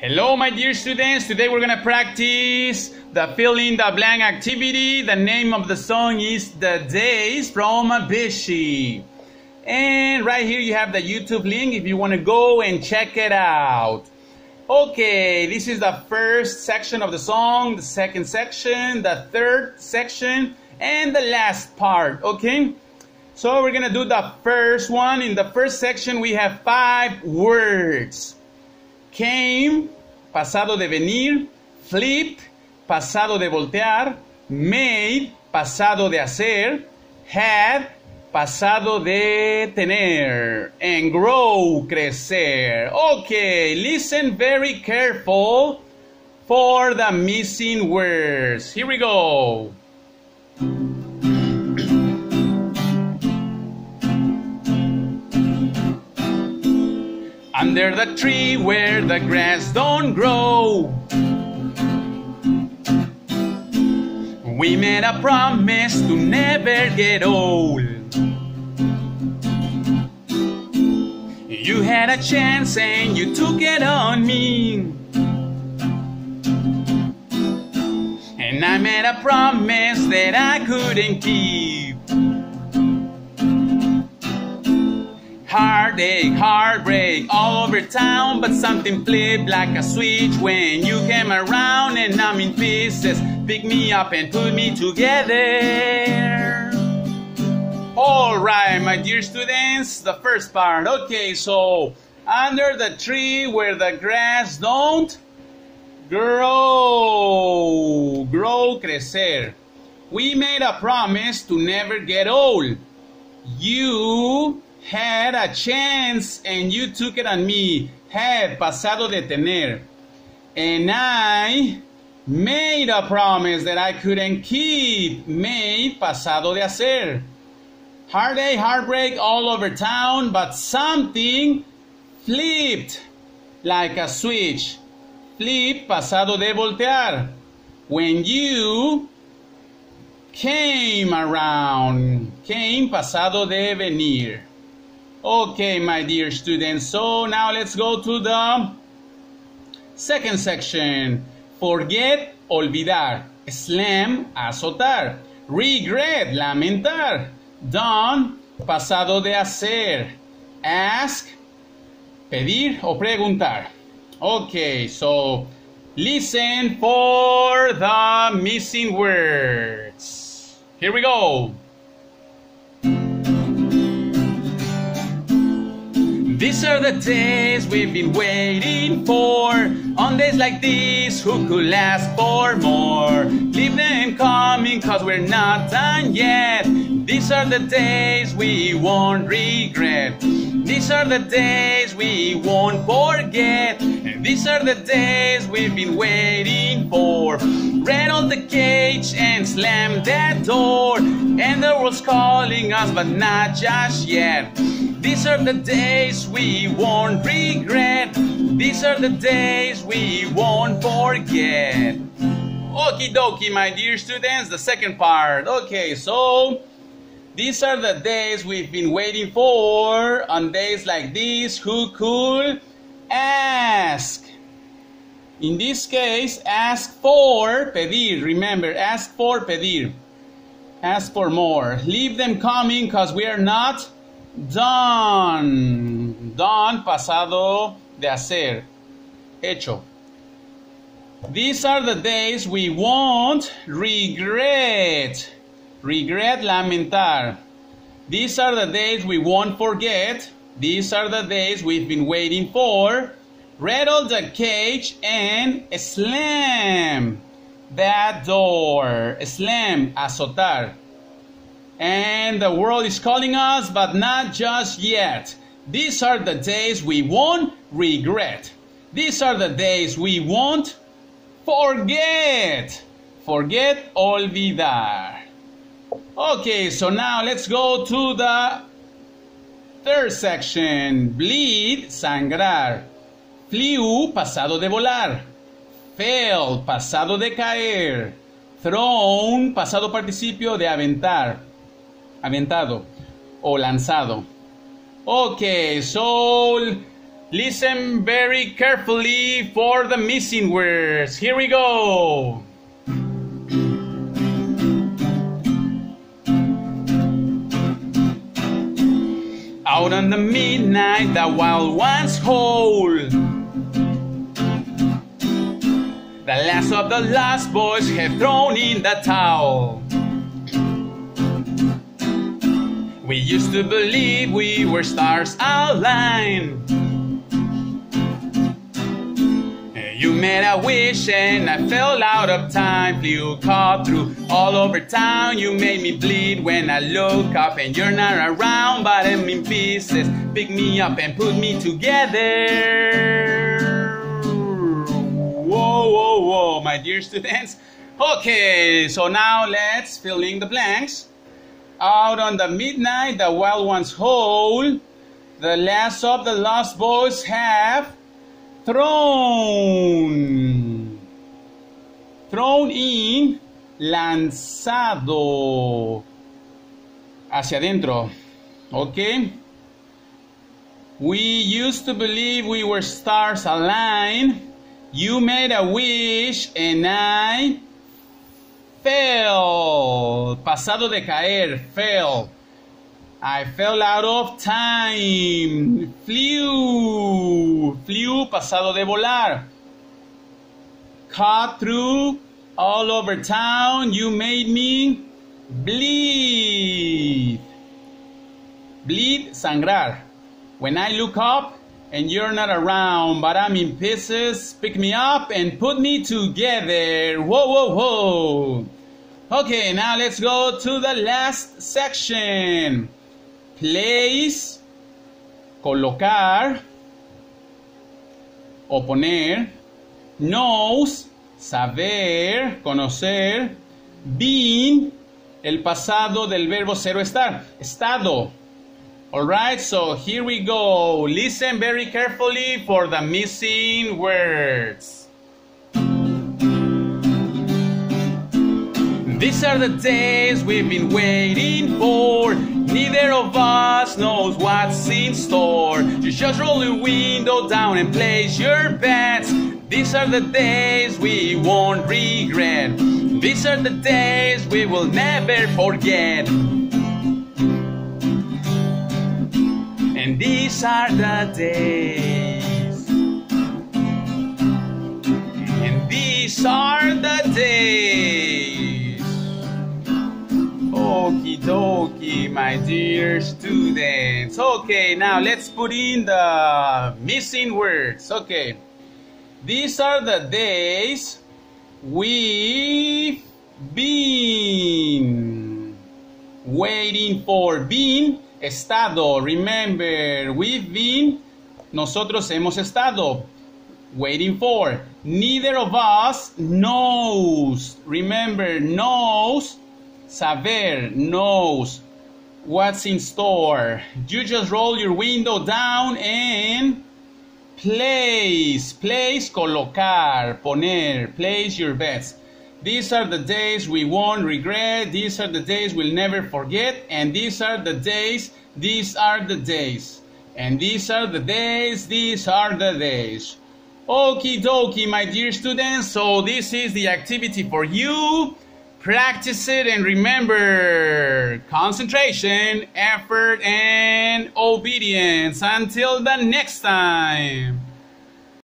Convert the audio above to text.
Hello, my dear students. Today we're going to practice the fill in the blank activity. The name of the song is The Days from Avicii. And right here you have the YouTube link if you want to go and check it out. Okay, this is the first section of the song, the second section, the third section, and the last part, okay? So we're gonna do the first one. In the first section, we have five words. Came, pasado de venir, flipped, pasado de voltear, made, pasado de hacer, had, pasado de tener, and grow, crecer. Okay, listen very careful for the missing words. Here we go. Under the tree where the grass don't grow. We made a promise to never get old. You had a chance and you took it on me. And I made a promise that I couldn't keep. Heartache, heartbreak all over town, but something flipped like a switch when you came around and I'm in pieces. Pick me up and put me together. All right, my dear students, the first part. Okay, so under the tree where the grass don't grow, grow, crecer. We made a promise to never get old. You had a chance and you took it on me. Had pasado de tener. And I made a promise that I couldn't keep. Made pasado de hacer. Heartache, heartbreak all over town, but something flipped like a switch. Flip, pasado de voltear. When you came around, came, pasado de venir. Okay, my dear students, so now let's go to the second section. Forget, olvidar. Slam, azotar. Regret, lamentar. Done, pasado de hacer. Ask, pedir o preguntar. Okay, so listen for the missing words. Here we go. These are the days we've been waiting for. On days like these, who could ask for more? Leave them coming, cause we're not done yet. These are the days we won't regret. These are the days we won't forget. And these are the days we've been waiting for. Rattle the cage and slam that door. And the world's calling us, but not just yet. These are the days we won't regret. These are the days we won't forget. Okie dokie, my dear students, the second part. Okay, so these are the days we've been waiting for. On days like these, who could ask? In this case, ask for, pedir. Remember, ask for, pedir. Ask for more. Leave them coming because we are not done. Done, pasado de hacer. Hecho. These are the days we won't regret. Regret, lamentar. These are the days we won't forget. These are the days we've been waiting for. Rattle the cage and slam that door. Slam, azotar. And the world is calling us, but not just yet. These are the days we won't regret. These are the days we won't forget. Forget, olvidar. Okay, so now let's go to the third section. Bleed, sangrar. Flew, pasado de volar. Fell, pasado de caer. Thrown, pasado participio de aventar. Aventado o lanzado. Okay, so Listen very carefully for the missing words. Here we go. Out on the midnight, the wild ones howl. The last of the last boys have thrown in the towel. We used to believe we were stars aligned. You made a wish and I fell out of time. Flew caught through all over town. You made me bleed when I look up and you're not around. But I'm in pieces. Pick me up and put me together. Whoa, whoa, whoa, my dear students. Okay, so now let's fill in the blanks. Out on the midnight, the wild ones howl. The last of the lost boys have thrown. Thrown in, lanzado. Hacia adentro. Okay? We used to believe we were stars aligned. You made a wish and I fell. Pasado de caer, fell. I fell out of time. Flew. Flew, pasado de volar. Cut through all over town. You made me bleed. Bleed, sangrar. When I look up and you're not around, but I'm in pieces, pick me up and put me together. Whoa, whoa, whoa. Okay, now let's go to the last section. Place, colocar o poner. Knows, saber, conocer. Been, el pasado del verbo cero estar. Estado. Alright, so here we go. Listen very carefully for the missing words. These are the days we've been waiting for. Neither of us knows what's in store. You just roll your window down and place your bets. These are the days we won't regret. These are the days we will never forget. And these are the days. And these are the days. Okie dokie, my dear students. Okay, now let's put in the missing words. Okay, these are the days we've been waiting for. Been, estado. Remember, we've been, nosotros hemos estado. Waiting for. Neither of us knows. Remember, knows Saber knows what's in store. You just roll your window down and place, place, colocar, poner, place your bets. These are the days we won't regret. These are the days we'll never forget. And these are the days, these are the days. And these are the days, these are the days. Okie dokie, my dear students. So this is the activity for you. Practice it and remember concentration, effort, and obedience. Until the next time.